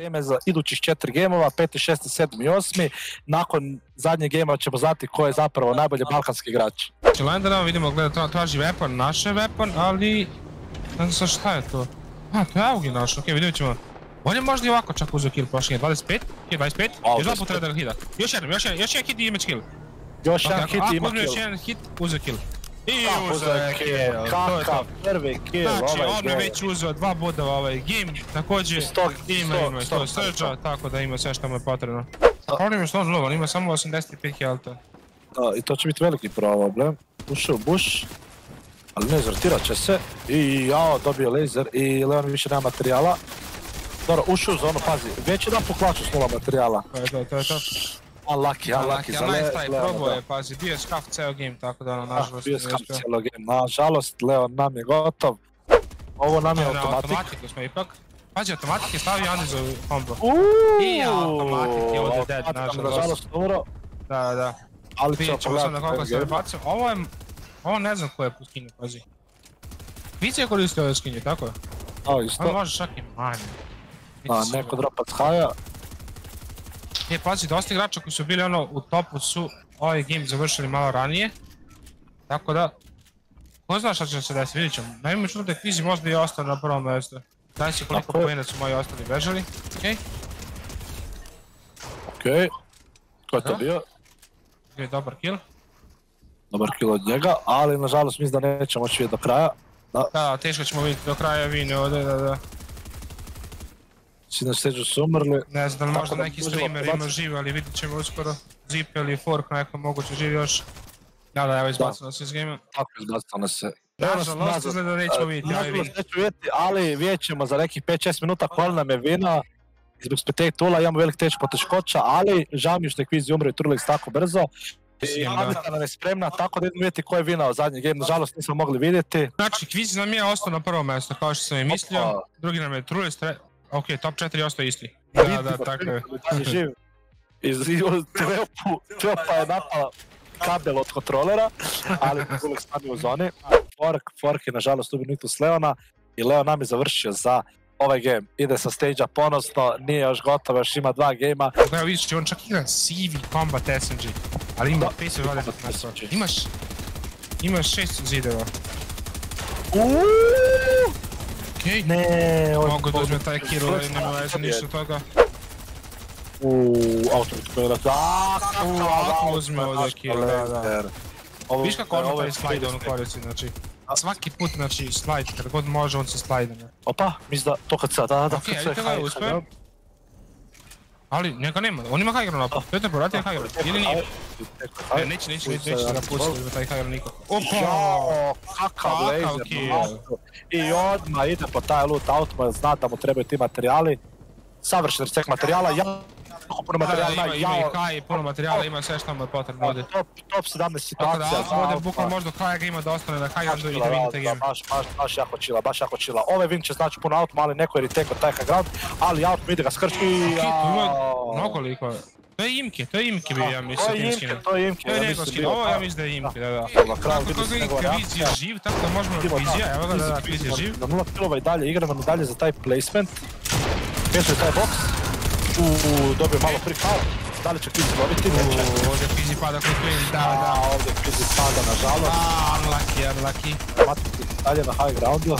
vrijeme za idućih četiri gemova, peti, šesti, sedmi i osmi. Nakon zadnjeg gema ćemo znati ko je zapravo najbolji balkanski igrač. Znači vidimo gleda tra- traži weapon, naše weapon, ali... Ne znam sad šta je to. A, to je Augi naš, okej vidjet ćemo. On je možda i ovako čak uzeo kill prošli, 25? Je 25? A, Još dva 25. puta treba da ga hita. Još jedan, još jedan, još jedan hit i imać kill. Još jedan hit ako i ima uzme još kill. jedan hit, uzeo kill. I Kako uzeo je kill, je Kakav prvi kill Znači, ovaj on je već uzeo dva bodova ovaj game, također ima, sto- ima, sto- to sto- srđa, tako da ima sve što mu je potrebno. Problem je što on ima samo 85 healtha. Da, I to će biti veliki problem. Ušao bush. Ali ne, zartirat će se. I jao, dobio laser i Leon više nema materijala. Dobro, ušao u zonu, pazi. Već jedan poklaču s nula materijala. To je to, to je to. Unlucky, unlucky za nice Leona, probao je, pazi, bio je skaf ceo game, tako da ono, Ah, nažalost bio skap uspio. cijelo game. Nažalost, Leon nam je gotov. Ovo nam je automatik. automatiku smo ipak. Pazi, automatik je stavio za combo. Uuuu, I automatik je ovdje dead, nažalost. Nažalost, dobro, Da, da, da. ali ćemo pogledati koliko se game. bacio. Ovo je, ovo ne znam ko je pazi. Vici je koristio ove skinje, tako je? Da, On isto. može čak i manje. Vici neko su- dropat haja. E, pazi, dosta igrača koji su bili ono u topu su ovaj game završili malo ranije. Tako da, ko zna šta će se desiti, vidjet ćemo. Čudo da je Kvizi možda i ostao na prvom mjestu. Daj si koliko pojena su moji ostali bežali. Okej, Okej. Ko je to bio? bio je dobar kill. Dobar kill od njega, ali nažalost mislim da nećemo moći vidjeti do kraja. Da, da, teško ćemo vidjeti do kraja vine ovdje, da, da. Svi na stage su umrli. Ne znam Tako možda da neki streamer ima živ, ali vidit ćemo uskoro. Zip ili Fork neko moguće živ još. Da, da, evo izbacilo nas iz gamea. Tako izbacilo nas se. Nažalost, izgleda da nećemo vidjeti, Nažalost ali vidjet ćemo za nekih 5-6 minuta koja nam je vina. Zbog Spectate Tula imamo velik teško poteškoća, ali žao mi što je Kvizi umro i Turlex tako brzo. I nam je spremna, tako da idemo vidjeti ko je vinao zadnji game. Nažalost nismo mogli vidjeti. Znači, Kviz nam je ostao na prvo mjesto, kao što sam i mislio. Drugi nam je Trulis, tre... ok, top 4 je ostao isti. Da, da, tako je. Živ. Iz Tveopu, Tveopa je napala kabel od kontrolera, ali nam je u zoni. Fork, Fork je nažalost ubio Nitus Leona i Leon nam je završio za ovaj game. Ide sa stage-a ponosno, nije još gotovo, još ima dva gejma. Evo vidiš, on čak igra CV Combat SMG, ali ima Da. 5 valja Combat za SMG. Imaš... Imaš šest zideva. Uuuu! Okej. Ne, je Mogu da uzme pogodak. taj kill, ali nema veze ništa od toga. Uuu, koji je da... Uuu, ako uzme ovdje kill, da, da. Ovo- Viš kako ono ovo taj slide on slide. koristi, znači... Svaki put, znači, slide, kada god može, on se slide. ne. Opa, mislim da to kad sad, da, da, Okej, kad ajde sve ga high, uspeo. high, Ali njega nema, on ima high ground. To je te povratio high ground, ili nije? Ne, neće, neće, neće, neće da za taj high ground nikako. Opa! Kakav laser. I odmah ide po taj loot jer zna da mu trebaju ti materijali. Savršen reset materijala, jako puno Da, da, materijala, ima, ima i high, puno materijala, ima sve što mu je potrebno ovdje. Top, top 17 Tako da, situacija. Ovdje bukvalno možda kraja ima da ostane na high groundu i da vidite Da, game. baš, baš, baš jako chilla, baš jako chilla. Ove win će znači puno auto, ali neko je reteko taj high ground, ali auto ide ga tu ima mnogo likova. To je Imke, to je Imke bio, ja mislim, To je Imke, to je Imke. To je skin, ovo ja mislim da je Imke, da, da. Kako Kviz je reakcija. živ, tako da možemo Kvizija, da, evo ga da, da, je živ. Na nula kilova i dalje, igramo dalje za taj placement. Pječe taj box. Uuu, dobio malo free foul. Da li će Kviz dobiti? Neće. Ovdje Kviz pada kod Queen, da, A, da. ovdje Kviz pada, nažalost. Ah, unlucky, unlucky. Matiti dalje na high groundu.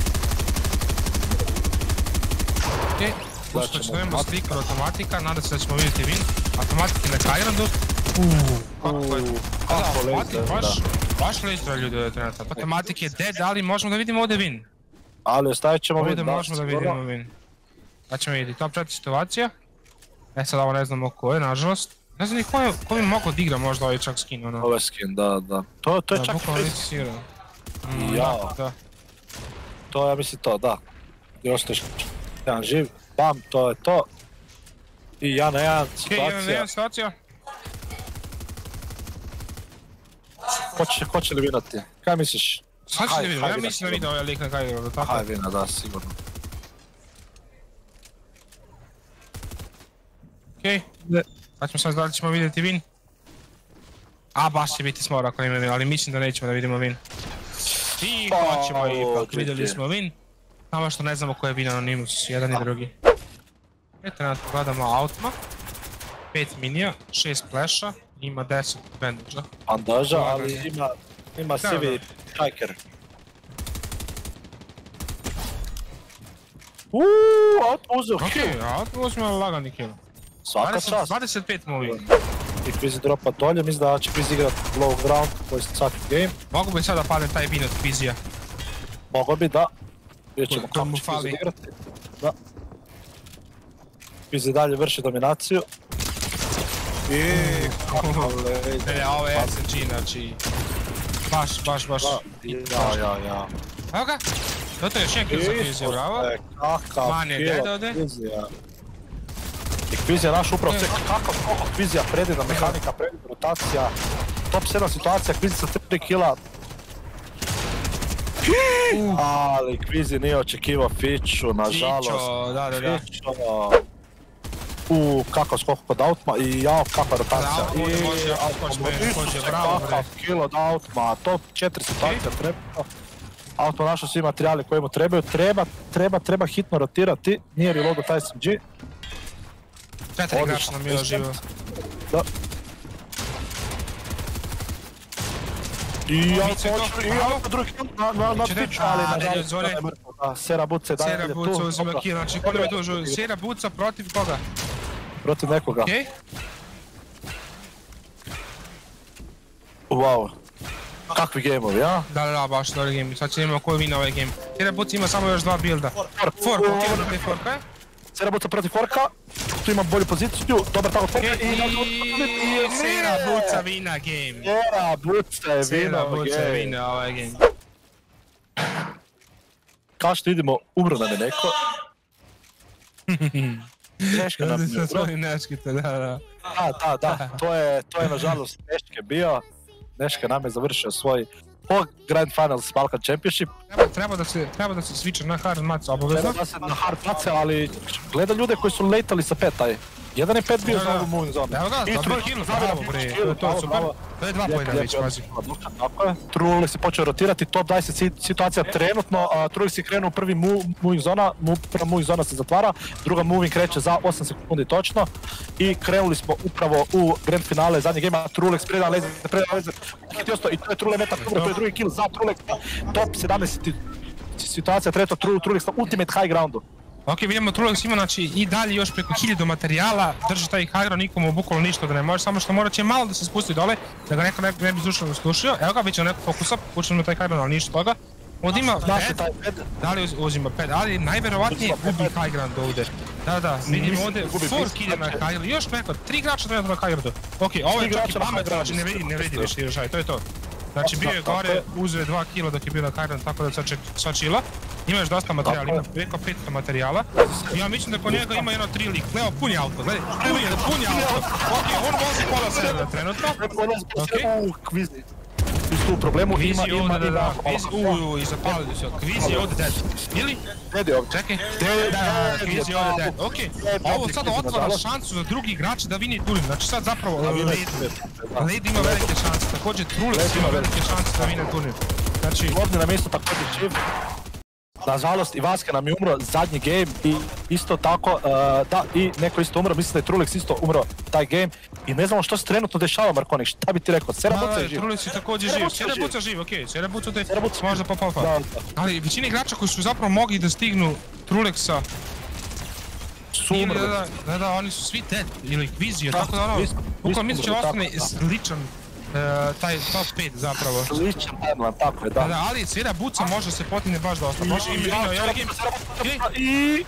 Okej, usko ćemo imamo slikar automatika, nadam se da ćemo vidjeti win. Automatik je na Kajrandu. Uuu, kako je... Kako Da, laser, baš, da. baš laser ljudi ovdje trenutno. Automatik je dead, ali možemo da vidimo ovdje win. Ali ostavit ćemo Ovdje vidjeti. možemo da vidimo win. Pa ćemo vidjeti, top 4 situacija. E sad ovo ne znamo ko je, nažalost. Ne znam ni ko je, ko bi mogao da igra možda ovaj čak skin, ono. Ovo je skin, da, da. To, to je Da, čak i. Mm, Jao. Da, To ja mislim to, da. I ostaješ jedan živ, bam, to je to. I ja na jedan Okej, jedan na situacija. jedan situacija. Ko će, ko će li vinati? Kaj misliš? Sad ćete Haj- vidjeti, ja mislim da vidio ovaj lik na Kajrandu, tako? Haj vina, da, sigurno. Okej, sad ćemo sad da li ćemo vidjeti win. A, baš će biti smor ako ima win, ali mislim da nećemo da vidimo win. I Pa, hoćemo ipak, GG. vidjeli smo win. Samo što ne znamo ko je win anonimus, jedan i drugi. E, trenutno gledamo Outma. 5 minija, 6 flasha, ima 10 bandage'a. Bandaža, ali ima, ima sivi striker. Uuuu, Out uzeo Ok, kill. Outma uzme lagani kill. Svaka 20, čast. 25 moving. I Kvizi dropa dolje, mislim da će Kvizi igrat low ground, to je svaki game. Mogu bi sada padne taj bin od Kvizija. Mogo bi da. Vidjet ćemo Ko- ko kako će. Kvizi igrati. Da. Kvizi dalje vrši dominaciju. I... Ne, ovo je SNG, znači... Baš, baš, baš... Ja, ja, ja. Evo ga! To je još jedan kill za Kvizija, bravo. E, Kakav kill od ovdje. I Kvizija naš upravo sve kakav koliko Kvizija predivna mehanika, predivna rotacija. Top 7 situacija, Kvizija sa 3 kila. Ali Kvizi nije očekivao Fiću, nažalost. Fićo, da, da, da. Fićo. U, kakav skok kod Outma i jao, kakva rotacija. I. Kakav kill od Outma, top 4 situacija treba. Outma našao svi materijali koji mu trebaju, treba, treba, treba hitno rotirati, nije reloadu taj SMG. Igrača Odlično, nam je živo. Da. I ja počnu, i ja drugi na, na, na Twitchu, ali nažalost je mrtvo, da, Sera Buce daje Sera tu. Buca uzima kill, znači ko nam je tu žu- Sera Buca protiv koga? Protiv nekoga. Okej? Wow. Kakvi gameovi, a? Da, da, da, baš dobri game. Sad će imamo ko vina ovaj game. Sera Buca ima samo još dva builda. Fork. Okej, okay, forka je. Sera Buca protiv Forka. Tu ima bolju poziciju, dobar tamo Forka Okej, I Sera Buca vina game. Sera Buca je Sera vino Buca game. vina ovaj game. Kao što vidimo, umro nam je neko. Teško nam je umro. neškite, da, da. Da, da, da, to je, to je nažalost Neške bio. Neške nam je završio svoj po Grand Finals Balkan Championship. Treba, treba da se, treba da se switcha na hard match, obavezno. Treba da se na hard pace, ali gleda ljude koji su letali sa pet, taj. Jedan je pet bio za ovu moving zone. Evo ga, Trulli kill, bravo bre, to je to, bravo, super. To je dva pojena već, pazi. Tako je. Trulli se počeo rotirati, top 20 si- situacija trenutno, Trulli si krenuo u prvi moving zona, prva moving zona se zatvara, druga moving kreće za 8 sekundi točno i krenuli smo upravo u grand finale zadnjeg gema, Trulex predan laser, predan laser, hitio sto i to je Trule metak, dobro, to je drugi kill za Trulex, top 17 situ- situacija, treto Tru- Trulex na ultimate high groundu. Ok, vidimo Trulex ima znači i dalje još preko 1000 materijala, drži taj hagro, nikomu bukvalno ništa da ne može, samo što morat će malo da se spusti dole, da ga neko ne, ne bi zušao slušio. Evo ga, bit će neko fokusa, pušimo taj hagro, ali ništa toga. Ovdje ima ped, da li uz- uzima ped, ali najverovatnije gubi ped. high ground ovdje. Da, da, vidimo ovdje, fork ide na znači- high ground, još neko, tri igrača trenutno na high groundu. Ok, ovo je čak i na pametno, znači ne vidi, ne vidi više to je to. Znači bio je gore, je. uzeo je 2 kila dok je bio na tako da sad, ček, sad chilla. Ima još dosta materijala, je. ima preko 500 materijala. Ja mislim da kod njega ima jedno 3 lik. Leo, pun je auto, gledaj, pun je, pun je auto. Ok, on vozi pola trenutno. U kvizi. Isto u problemu, ima, Kviz je ima, da, ima, Kviz, uuu, i zapalili su, Kviz je ovdje dead. Ili? Vedi ovdje. Čekaj. Dead, Da, dead Kviz je je ovdje dead. Okej, Dead ovo sad otvara šansu za drugi igrače da vini Turin. Znači sad zapravo Led ima velike šanse. Također Trulex ima velike šanse da vine Turin. Znači, Ovdje nam je isto također živ. Nažalost, i Vaska nam je umro zadnji game i isto tako, uh, da, i neko isto umro, mislim da je Trulex isto umro taj game i ne znamo što se trenutno dešava Markonik, šta bi ti rekao, Sera da, Buca da, je živ. Trulex je također živ. Buca Sera živ. Okej, Sera Buca te Sera Buca možda. Da, da. Ali većina igrača koji su zapravo mogli da stignu Trulexa Su umrli. da, da, oni su svi dead, ili Kvizio, tako da ono, bukvalno smo mislim će ostane sličan e, taj top 5 zapravo. Sličan timeline, tako je, Da, da. ali Svira Buca može se potigne baš dosta. Može im Ja, ima Sera jedan Buca, game. Sera Buca, Okej. I,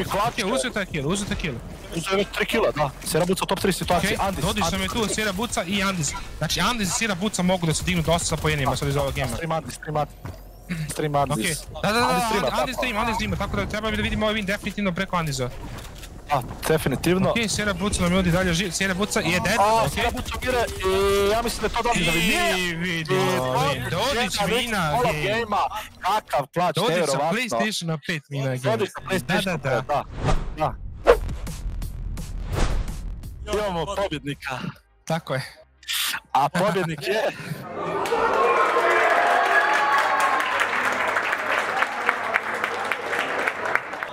i, klačke. uzeo taj kill, uzeo taj kill. Uzeo već 3 kila, da. Sera Buca u top 3 Ok, situacije, Andis. Dodić nam je tu Svira Buca i Andis. Znači Andis i Svira Buca mogu da se dignu dosta sa pojenima sad iz ovog gema. Stream Andis, stream Andis. Stream Andis. da, da, da, Andis streama, da, Andis stream, Andis stream, tako da treba da vidimo ovaj win definitivno preko Andisa. Da, definitivno. Ok, Svira Buca nam je ovdje dalje živ, Svira Buca je dead, A, ok. Sera Buca umire i ja mislim da je to dobro da vi nije. I vidi, Dodić game. gejma, kakav plač, Dodić sa nevjerovatno. PlayStation na 5 mina game. Dodić sa PlayStation, da, da. da. da. Imamo pobjednika, Tako je. a pobjednik je...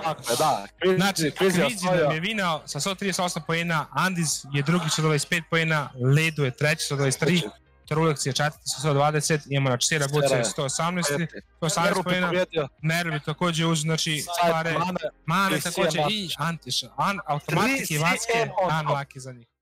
Tako je, da. Znači, je Kvizi nam osvojio. je vinao sa 138 pojena, Andis je drugi sa 25 pojena, Ledo je treći sa 23, Trulek je četvrti sa 120, imamo na Četira Četiri. 118, 118 Meru bi pojena, pobjedio, Merl bi također uz, znači, pare, Mane, također i Antiš, An, automatik i Tri Vaske, unlucky za njih.